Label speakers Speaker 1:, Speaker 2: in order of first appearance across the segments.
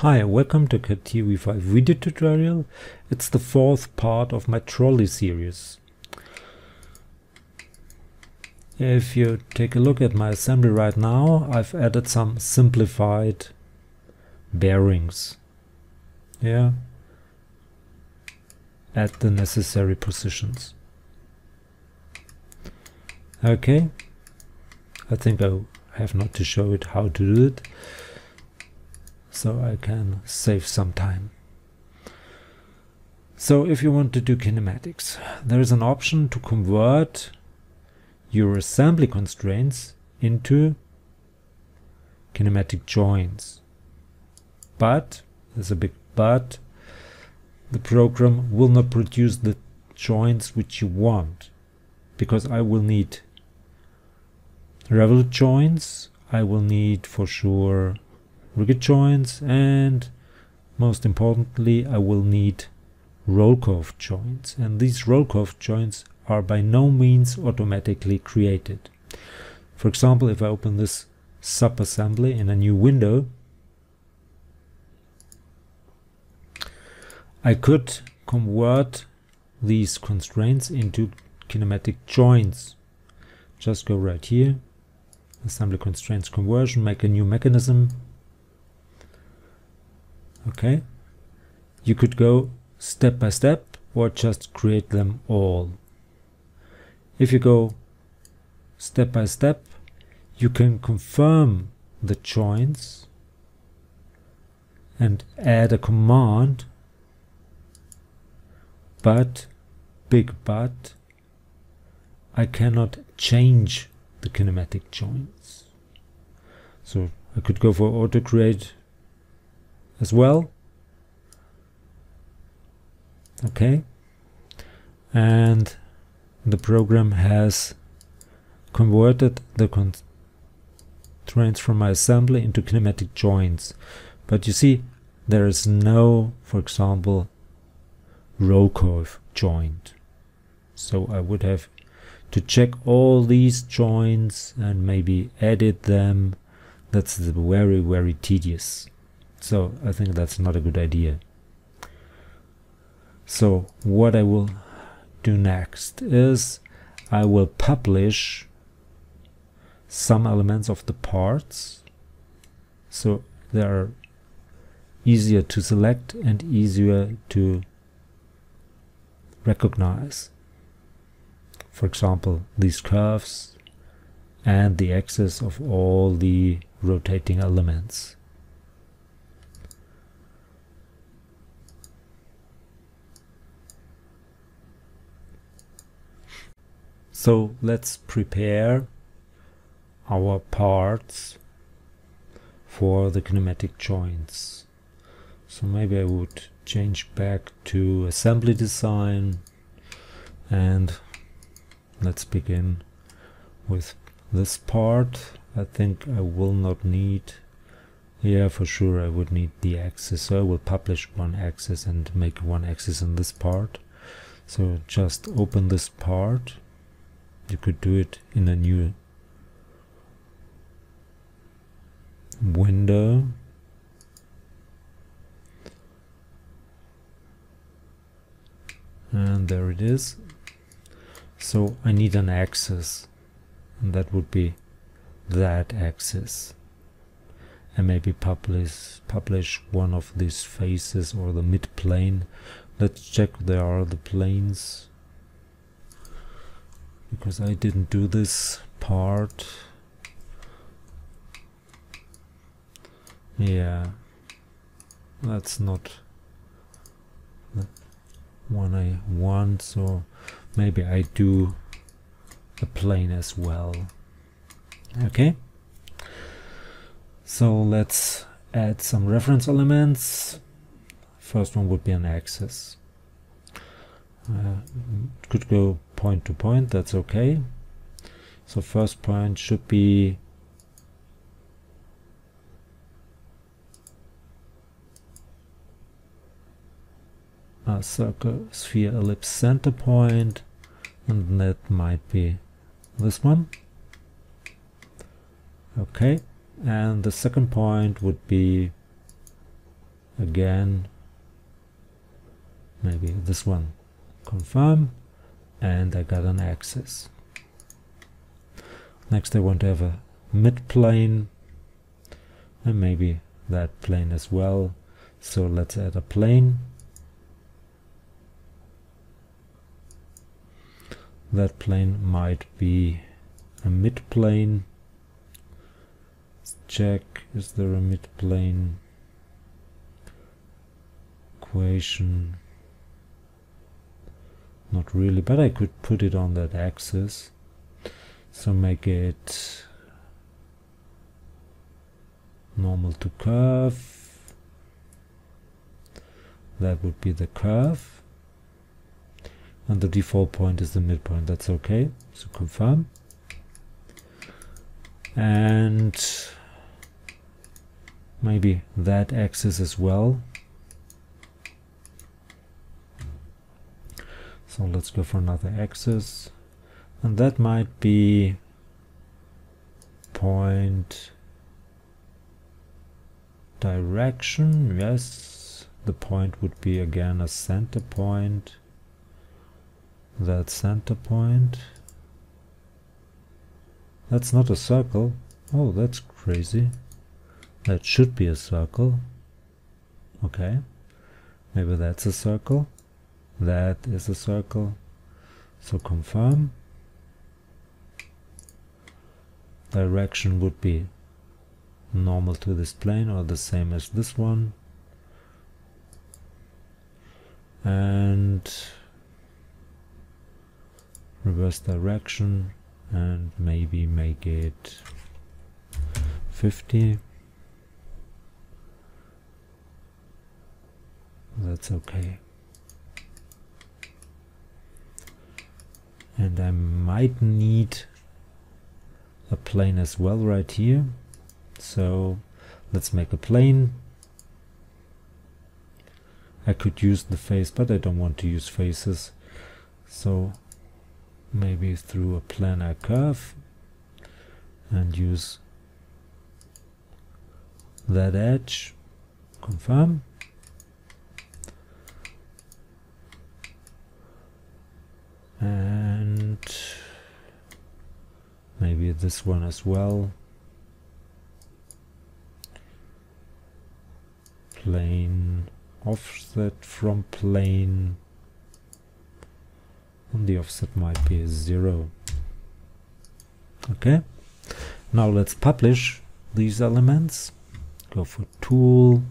Speaker 1: Hi, welcome to CATIA 5 video tutorial. It's the fourth part of my trolley series. If you take a look at my assembly right now, I've added some simplified bearings. Yeah. At the necessary positions. Okay. I think I have not to show it how to do it so I can save some time. So if you want to do kinematics, there is an option to convert your assembly constraints into kinematic joints. But, there's a big but, the program will not produce the joints which you want because I will need revolute joints, I will need for sure rigid joints and most importantly I will need curve joints and these curve joints are by no means automatically created. For example if I open this sub-assembly in a new window I could convert these constraints into kinematic joints. Just go right here, assembly constraints conversion, make a new mechanism, okay? You could go step by step or just create them all. If you go step by step you can confirm the joints and add a command but big but I cannot change the kinematic joints so I could go for auto create as well. Okay. And the program has converted the constraints from my assembly into kinematic joints. But you see, there is no, for example, roll curve joint. So I would have to check all these joints and maybe edit them. That's very, very tedious. So I think that's not a good idea. So what I will do next is I will publish some elements of the parts so they are easier to select and easier to recognize. For example, these curves and the axis of all the rotating elements. So let's prepare our parts for the kinematic joints. So maybe I would change back to assembly design and let's begin with this part. I think I will not need yeah for sure I would need the axis so I will publish one axis and make one axis in this part so just open this part you could do it in a new window. And there it is. So I need an axis. And that would be that axis. And maybe publish publish one of these faces or the mid plane let's check there are the planes because I didn't do this part. Yeah that's not the one I want so maybe I do a plane as well. Okay. So let's add some reference elements. First one would be an axis uh, could go point to point that's okay. So first point should be a circle sphere ellipse center point and that might be this one. Okay and the second point would be again maybe this one confirm and I got an axis next I want to have a mid plane and maybe that plane as well. So let's add a plane. That plane might be a mid plane. Let's check is there a mid plane equation not really but I could put it on that axis. So make it normal to curve. That would be the curve. And the default point is the midpoint. That's okay. So confirm. And maybe that axis as well so let's go for another axis. And that might be point direction. Yes the point would be again a center point. That center point. That's not a circle. Oh that's crazy. That should be a circle. Okay. Maybe that's a circle that is a circle. So confirm. Direction would be normal to this plane or the same as this one. And reverse direction and maybe make it 50 that's okay and I might need a plane as well right here. So let's make a plane. I could use the face but I don't want to use faces. So maybe through a planar curve and use that edge. Confirm and this one as well. Plane offset from plane. And the offset might be zero. Okay. Now let's publish these elements. Go for tool.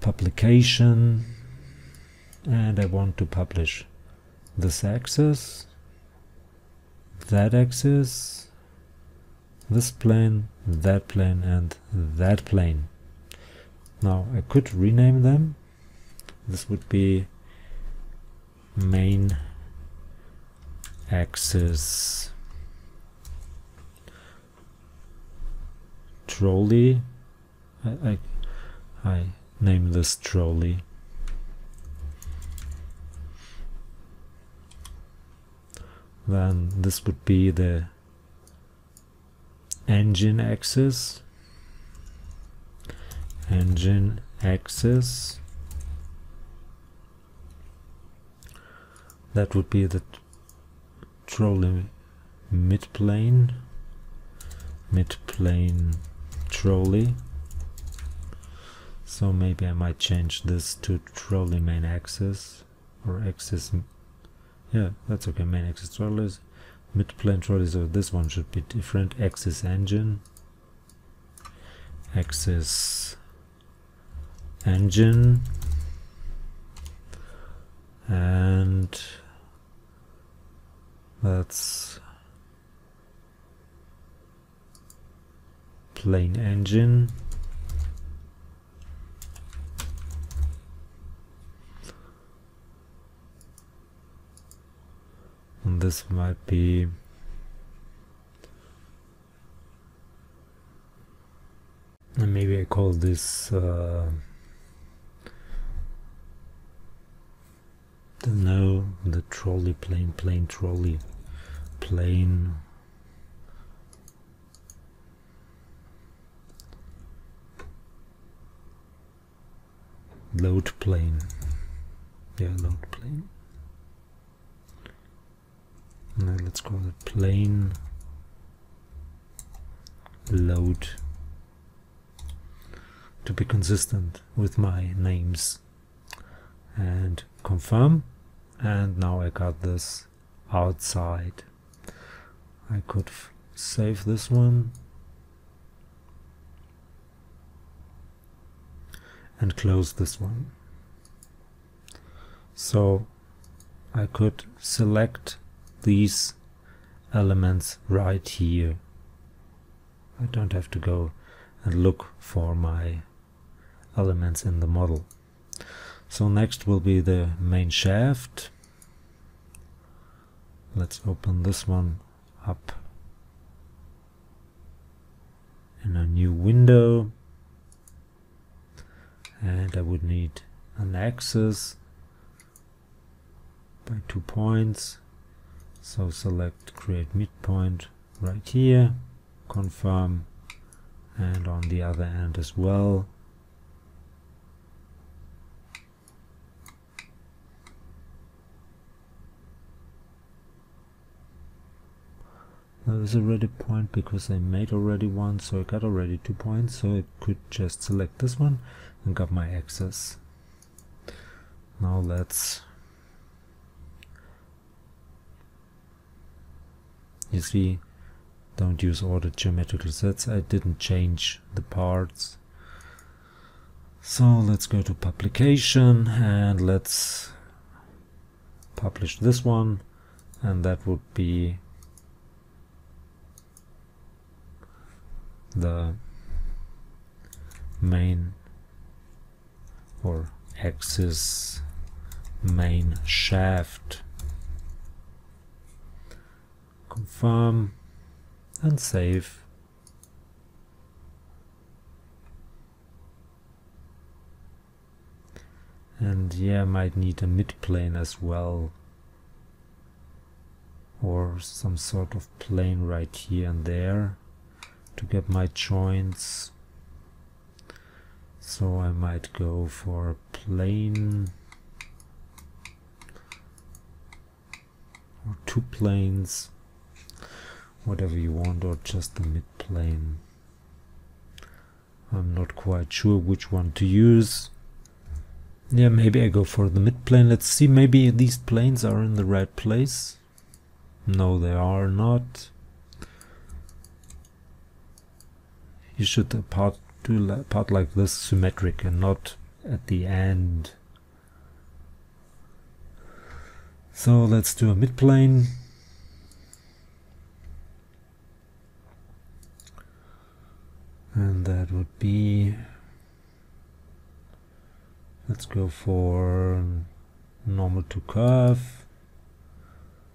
Speaker 1: Publication. And I want to publish this axis that axis this plane that plane and that plane. Now I could rename them. This would be main axis. Trolley. I, I, I name this trolley then this would be the engine axis. Engine axis. That would be the trolley mid-plane. Mid-plane trolley. So maybe I might change this to trolley main axis or axis yeah that's okay. Main axis trolleys mid-plane trolleys so this one should be different. Axis engine. Axis engine. And that's plane engine and this might be and maybe I call this uh, no the trolley plane plane trolley plane load plane. Yeah load plane let's call it plane load. To be consistent with my names. And confirm. And now I got this outside. I could save this one. And close this one. So I could select these elements right here. I don't have to go and look for my elements in the model. So next will be the main shaft. Let's open this one up in a new window. And I would need an axis by two points so select create midpoint right here confirm and on the other end as well. There is already a point because I made already one so I got already two points so I could just select this one and got my axis now let's you see don't use ordered geometrical sets. I didn't change the parts. So let's go to publication and let's publish this one. And that would be the main or axis main shaft confirm and save. And yeah I might need a midplane as well. Or some sort of plane right here and there to get my joints. So I might go for a plane. Or two planes whatever you want or just the mid plane. I'm not quite sure which one to use. Yeah maybe I go for the mid plane. Let's see maybe these planes are in the right place. No they are not. You should uh, part do part like this symmetric and not at the end. So let's do a midplane and that would be let's go for normal to curve.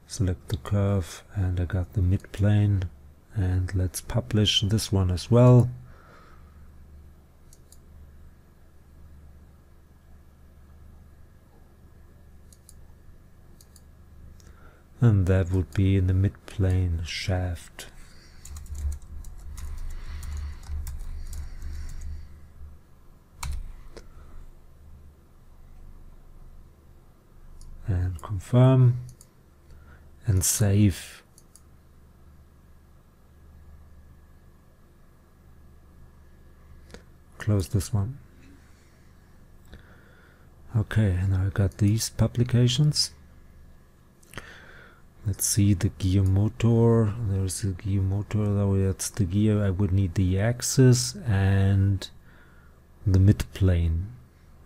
Speaker 1: Select the curve and I got the midplane and let's publish this one as well. And that would be in the midplane shaft and confirm and save. Close this one. Okay now I got these publications. Let's see the gear motor. There's the gear motor though that's the gear I would need the axis and the mid plane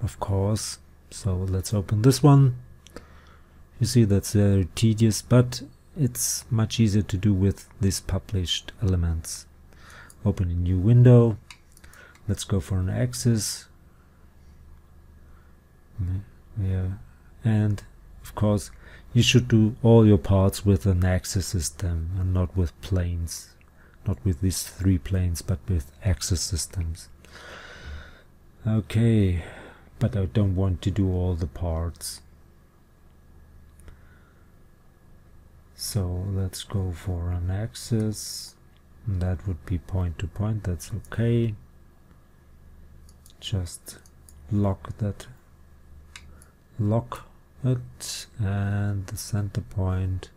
Speaker 1: of course. So let's open this one you see that's very tedious but it's much easier to do with these published elements. Open a new window. Let's go for an axis. Yeah. And of course you should do all your parts with an axis system and not with planes. Not with these three planes but with axis systems. Okay. But I don't want to do all the parts so let's go for an axis. That would be point to point. That's okay. Just lock that lock it and the center point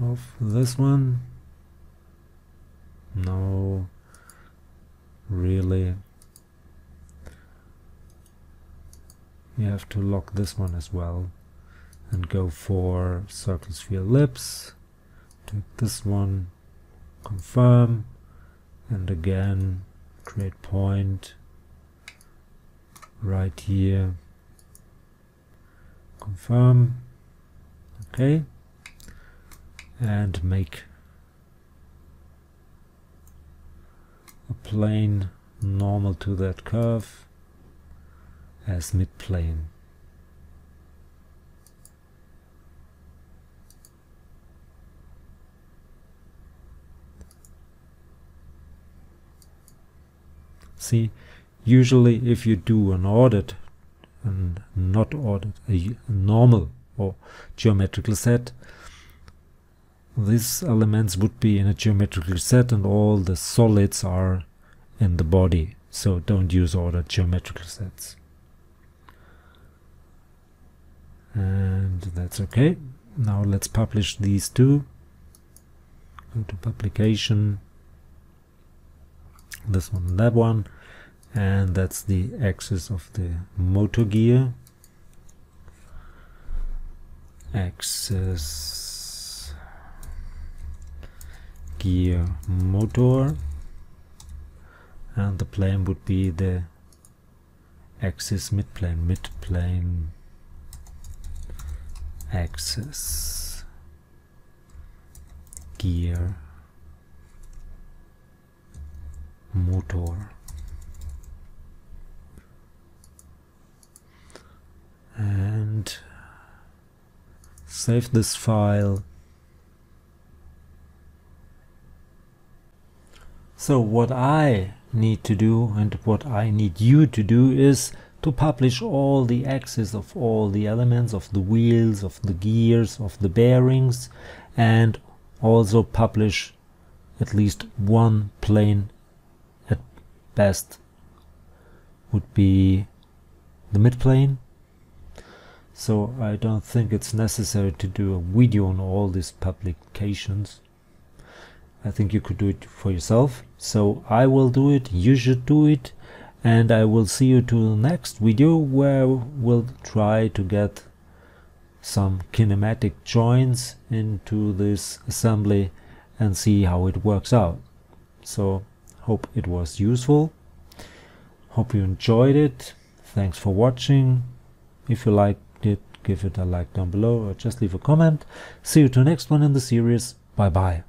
Speaker 1: of this one. No really. You have to lock this one as well and go for circle sphere ellipse take this one confirm and again create point right here confirm okay and make a plane normal to that curve as midplane. See, usually if you do an ordered and not ordered, a normal or geometrical set, these elements would be in a geometrical set and all the solids are in the body. So don't use ordered geometrical sets. And that's okay. Now let's publish these two. Go to publication. This one, that one. And that's the axis of the motor gear. Axis gear motor and the plane would be the axis midplane midplane axis gear motor. And save this file. So what I need to do and what I need you to do is to publish all the axes of all the elements of the wheels, of the gears, of the bearings and also publish at least one plane best would be the midplane so I don't think it's necessary to do a video on all these publications I think you could do it for yourself. So I will do it, you should do it, and I will see you to the next video where we'll try to get some kinematic joints into this assembly and see how it works out. So hope it was useful. Hope you enjoyed it. Thanks for watching. If you liked it, give it a like down below or just leave a comment. See you to the next one in the series. Bye bye.